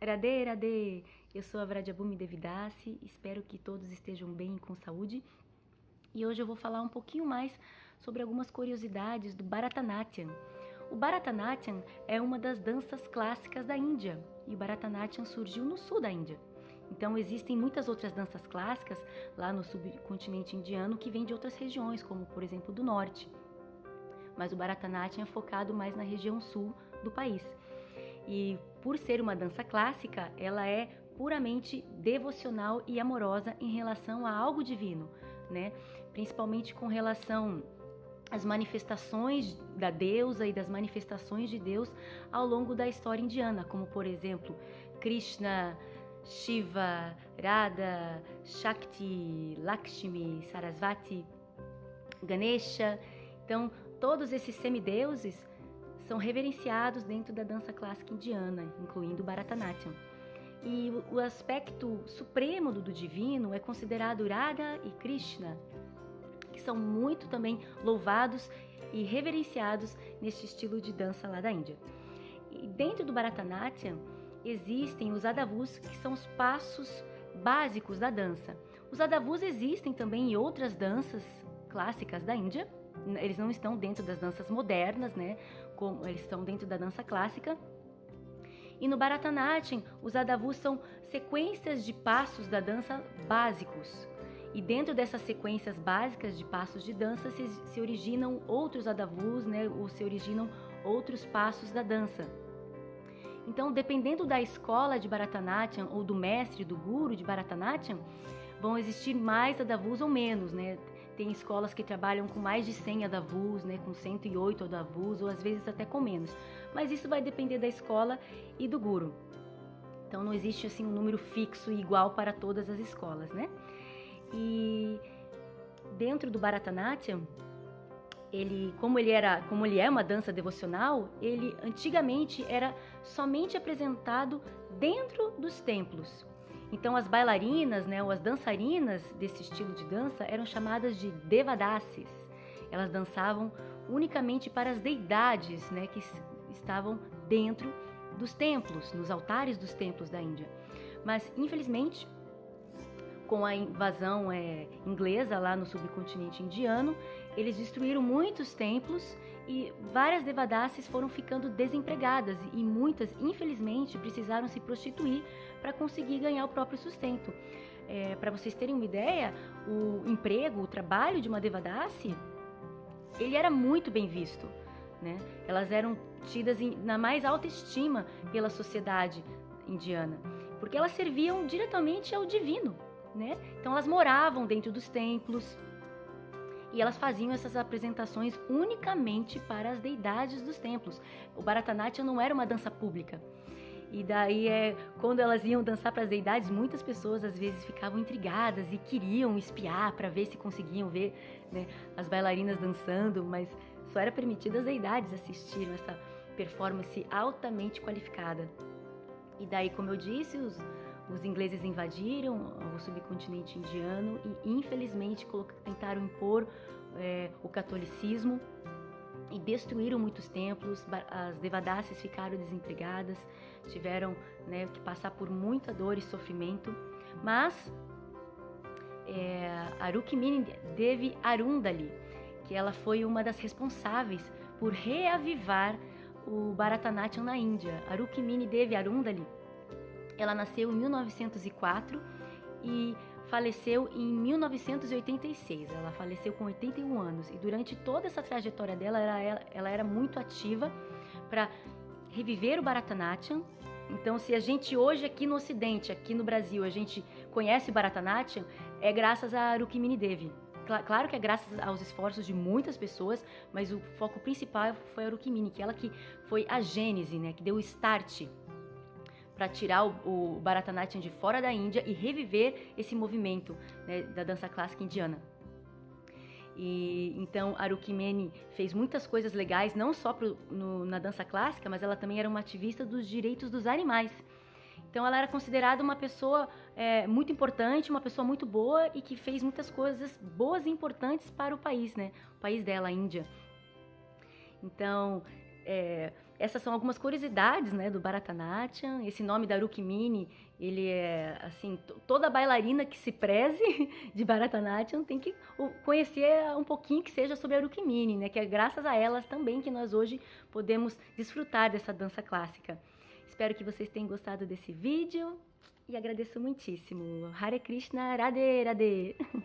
Radê, Radê! Eu sou a Vradyabhumi Devidasi, espero que todos estejam bem e com saúde. E hoje eu vou falar um pouquinho mais sobre algumas curiosidades do Bharatanatyam. O Bharatanatyam é uma das danças clássicas da Índia e o Bharatanatyam surgiu no sul da Índia. Então existem muitas outras danças clássicas lá no subcontinente indiano que vêm de outras regiões, como por exemplo do norte. Mas o Bharatanatyam é focado mais na região sul do país. E por ser uma dança clássica, ela é puramente devocional e amorosa em relação a algo divino, né? Principalmente com relação às manifestações da deusa e das manifestações de Deus ao longo da história indiana, como por exemplo, Krishna, Shiva, Radha, Shakti, Lakshmi, Sarasvati, Ganesha. Então, todos esses semideuses são reverenciados dentro da dança clássica indiana, incluindo o Bharatanatyam. E o aspecto supremo do divino é considerado Radha e Krishna, que são muito também louvados e reverenciados neste estilo de dança lá da Índia. E dentro do Bharatanatyam existem os adavus, que são os passos básicos da dança. Os adavus existem também em outras danças clássicas da Índia, eles não estão dentro das danças modernas, né? Como eles estão dentro da dança clássica. E no Bharatanatyam, os adavus são sequências de passos da dança básicos. E dentro dessas sequências básicas de passos de dança se, se originam outros adavus, né? Ou se originam outros passos da dança. Então, dependendo da escola de Bharatanatyam ou do mestre, do guru de Bharatanatyam, vão existir mais adavus ou menos, né? Tem escolas que trabalham com mais de 100 adavus, né, com 108 adavus, ou às vezes até com menos. Mas isso vai depender da escola e do guru. Então não existe assim um número fixo e igual para todas as escolas, né? E dentro do Bharatanatyam, ele, como ele era, como ele é uma dança devocional, ele antigamente era somente apresentado dentro dos templos. Então as bailarinas, né, ou as dançarinas desse estilo de dança eram chamadas de devadasis. Elas dançavam unicamente para as deidades, né, que estavam dentro dos templos, nos altares dos templos da Índia. Mas infelizmente, com a invasão é, inglesa lá no subcontinente indiano, eles destruíram muitos templos e várias devadasis foram ficando desempregadas e muitas, infelizmente, precisaram se prostituir para conseguir ganhar o próprio sustento. É, para vocês terem uma ideia, o emprego, o trabalho de uma devadasi, ele era muito bem visto. Né? Elas eram tidas em, na mais alta estima pela sociedade indiana, porque elas serviam diretamente ao divino. Né? Então elas moravam dentro dos templos, e elas faziam essas apresentações unicamente para as deidades dos templos. O Bharatanatyam não era uma dança pública. E daí é quando elas iam dançar para as deidades, muitas pessoas às vezes ficavam intrigadas e queriam espiar para ver se conseguiam ver né, as bailarinas dançando, mas só era permitido às deidades assistirem essa performance altamente qualificada. E daí, como eu disse, os, os ingleses invadiram o subcontinente indiano e, infelizmente, tentaram impor é, o catolicismo e destruíram muitos templos. As devadasis ficaram desempregadas, tiveram né, que passar por muita dor e sofrimento. Mas é, Arukmini Devi Arundali, que ela foi uma das responsáveis por reavivar o Bharatanatyam na Índia. Arukmini Devi Arundali ela nasceu em 1904 e faleceu em 1986. Ela faleceu com 81 anos e durante toda essa trajetória dela, ela, ela era muito ativa para reviver o Bharatanatyam. Então, se a gente hoje aqui no Ocidente, aqui no Brasil, a gente conhece o Bharatanatyam, é graças a Rukmini Devi. Claro que é graças aos esforços de muitas pessoas, mas o foco principal foi a Rukmini, que ela que foi a gênese, né, que deu o start para tirar o, o Bharatanatyam de fora da Índia e reviver esse movimento né, da dança clássica indiana. E então Arukmeni fez muitas coisas legais, não só pro, no, na dança clássica, mas ela também era uma ativista dos direitos dos animais. Então ela era considerada uma pessoa é, muito importante, uma pessoa muito boa e que fez muitas coisas boas e importantes para o país, né? O país dela, a Índia. Então é, essas são algumas curiosidades, né, do Bharatanatyam. Esse nome da Rukmini, ele é, assim, toda bailarina que se preze de Bharatanatyam tem que conhecer um pouquinho que seja sobre a Rukmini, né, que é graças a elas também que nós hoje podemos desfrutar dessa dança clássica. Espero que vocês tenham gostado desse vídeo e agradeço muitíssimo. Hare Krishna, Radhe Radhe!